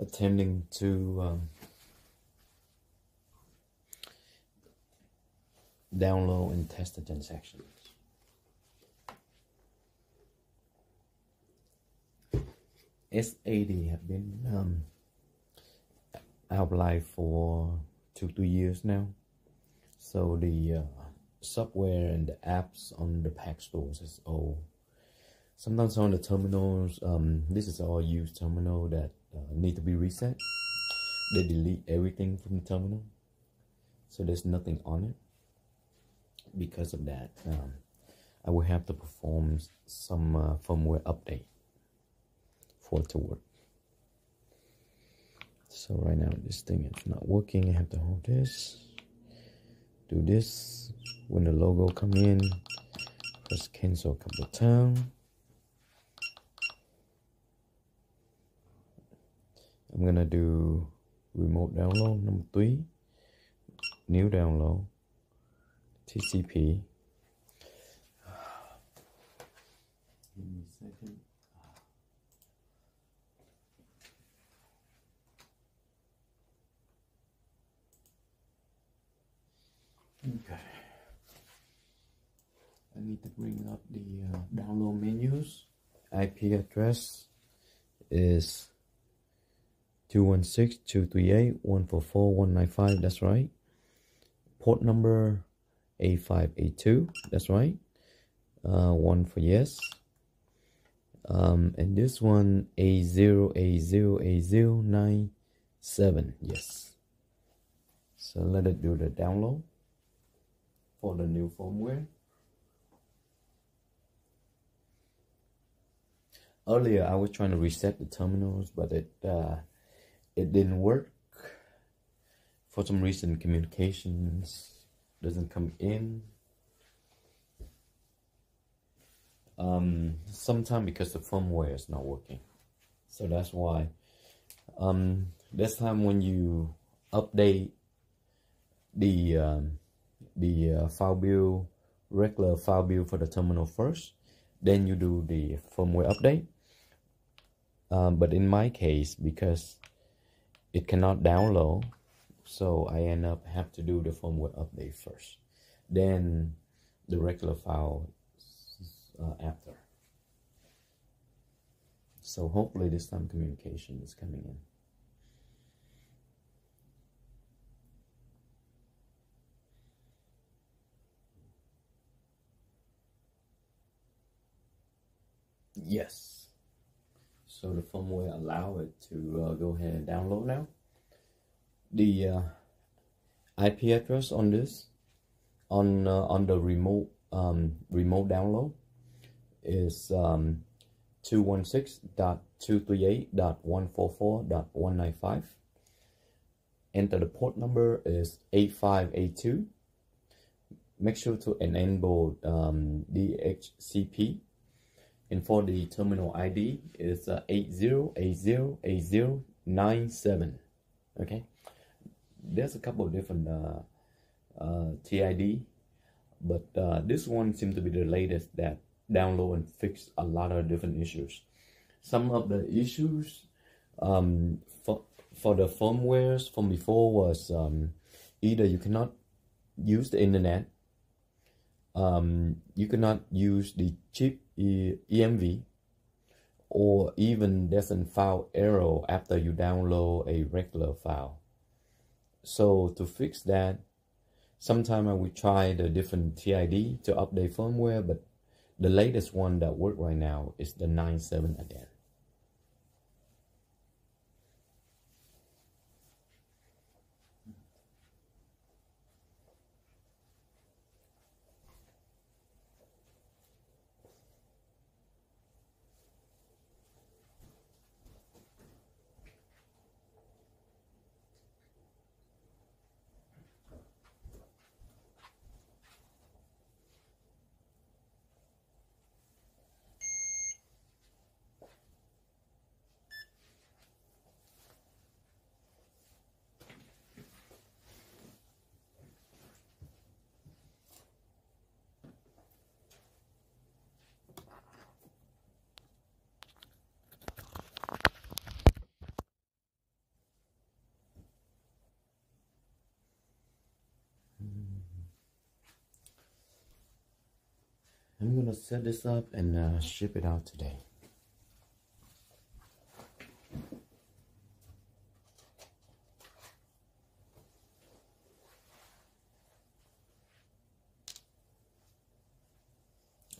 attempting to um, download and test the transactions. S80 have been um, out live for two three years now, so the uh, software and the apps on the pack stores is all. Sometimes on the terminals, um, this is all used terminal that uh, need to be reset. They delete everything from the terminal, so there's nothing on it. Because of that, um, I will have to perform some uh, firmware update for it to work. So right now this thing is not working. I have to hold this, do this. When the logo come in, press cancel a couple of times. I'm gonna do remote download number three, new download, TCP. Give me a second. Okay. I need to bring up the uh, download menus. IP address is 216-238-144-195, that's right. Port number 8582, that's right. Uh, one for yes. Um, and this one A0 A0 A0 97. yes. So let it do the download for the new firmware. Earlier, I was trying to reset the terminals, but it uh, it didn't work. For some reason, communications doesn't come in. Um, sometime because the firmware is not working, so that's why. Um, this time when you update the um, the uh, file build, regular file build for the terminal first, then you do the firmware update. Um, but in my case, because it cannot download, so I end up have to do the firmware update first, then the regular file uh, after. So hopefully this time communication is coming in. Yes. So the firmware allow it to uh, go ahead and download now. The uh, IP address on this, on uh, on the remote um, remote download, is um, 216.238.144.195. Enter the port number is 8582. Make sure to enable um, DHCP and for the terminal ID is uh, 80808097 okay? There's a couple of different uh, uh, TID but uh, this one seems to be the latest that download and fix a lot of different issues. Some of the issues um, for, for the firmwares from before was um, either you cannot use the internet um, you cannot use the chip EMV or even doesn't file error after you download a regular file. So to fix that, sometime I will try the different TID to update firmware, but the latest one that work right now is the 9.7 again. I'm gonna set this up and uh, ship it out today.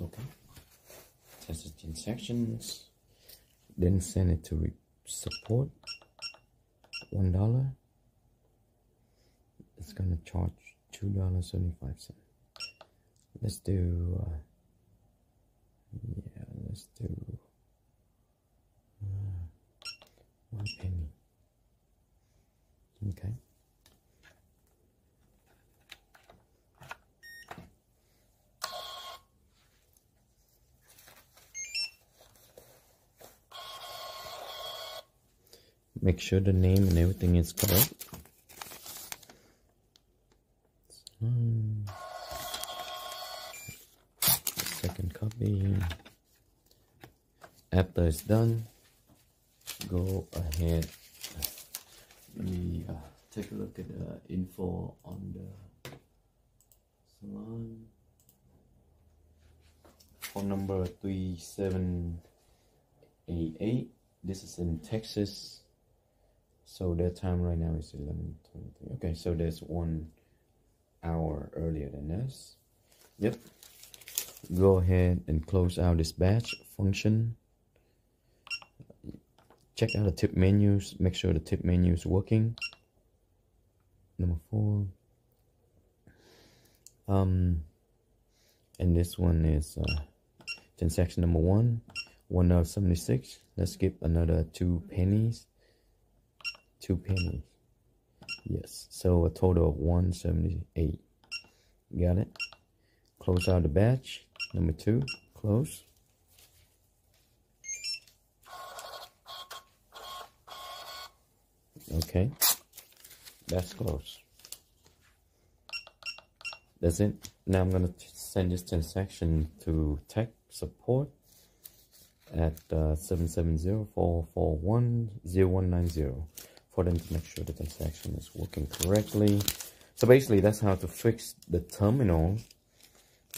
Okay. Test it in sections. Then send it to support. One dollar. It's gonna charge two dollars seventy five cents. Let's do. Uh, yeah, let's do uh, one penny. Okay. Make sure the name and everything is correct. Copy. After it's done, go ahead. Let me uh, take a look at the info on the salon. Phone number 3788. This is in Texas. So their time right now is 11:23. Okay, so there's one hour earlier than us. Yep. Go ahead and close out this batch function. Check out the tip menus. Make sure the tip menu is working. Number four. Um, and this one is uh, transaction number one, one of dollar seventy six. Let's skip another two pennies two pennies. Yes, so a total of 178. Got it? Close out the batch. Number two, close. Okay, that's close. That's it. Now I'm gonna send this transaction to tech support at uh, 770-441-0190 for them to make sure the transaction is working correctly. So basically, that's how to fix the terminal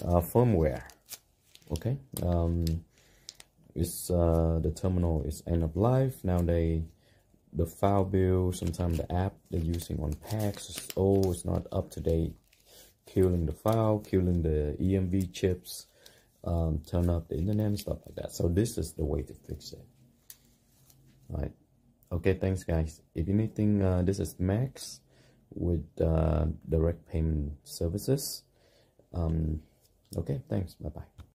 uh, firmware. Okay, um, it's uh, the terminal is end of life. Now they the file build, sometimes the app they're using on PAX is old, it's not up to date, killing the file, killing the EMV chips, um, turn up the internet and stuff like that. So this is the way to fix it. All right. Okay, thanks guys. If anything, uh, this is Max with uh, direct payment services. Um, okay, thanks. Bye-bye.